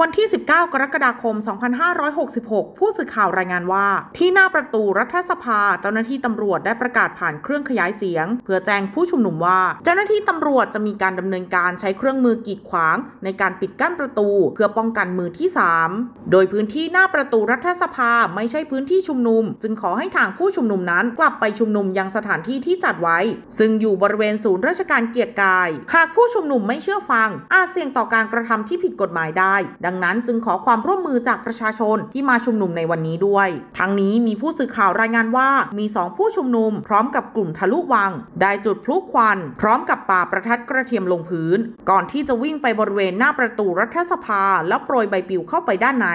วันที่ 19 กรกฎาคม 2566 ผู้สื่อข่าวรายงานว่า ที่หน้าประตูรัฐสภา เจ้าหน้าที่ตำรวจได้ประกาศผ่านเครื่องขยายเสียง เพื่อแจ้งผู้ชุมนุมว่า เจ้าหน้าที่ตำรวจจะมีการดำเนินการใช้เครื่องมือกีดขวาง ในการปิดกั้นประตู เพื่อป้องกันมือที่ 3 โดยพื้นที่หน้าประตูรัฐสภาไม่ใช่พื้นที่ชุมนุม จึงขอให้ทางผู้ชุมนุมนั้น กลับไปชุมนุมยังสถานที่ที่จัดไว้ ซึ่งอยู่บริเวณศูนย์ราชการเกียรติกาย หากผู้ชุมนุมไม่เชื่อฟัง อาจเสี่ยงต่อการกระทำที่ผิดกฎหมายได้ดังนั้นจึงขอความร่วมมือจากประชาชนที่มาชุมนุมในวันนี้ด้วย ทั้งนี้มีผู้สื่อข่าวรายงานว่ามีสองผู้ชุมนุม พร้อมกับกลุ่มทะลุวัง ได้จุดพลุควัน พร้อมกับป่าประทัดกระเทียมลงพื้น ก่อนที่จะวิ่งไปบริเวณหน้าประตูรัฐสภา แล้วโปรยใบปลิวเข้าไปด้านใน